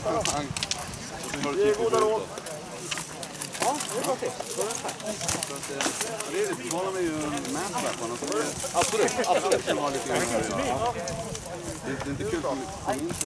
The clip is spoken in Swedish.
pang. Goda råd. Ja, det är bra det. då. Så att, med på. Absolut, Absolut, absolut. Det är inte kul som